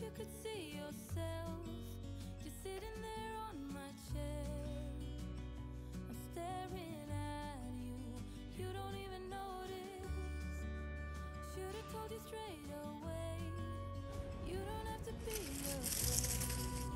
you could see yourself just sitting there on my chair. I'm staring at you, you don't even notice. Should have told you straight away. You don't have to be afraid.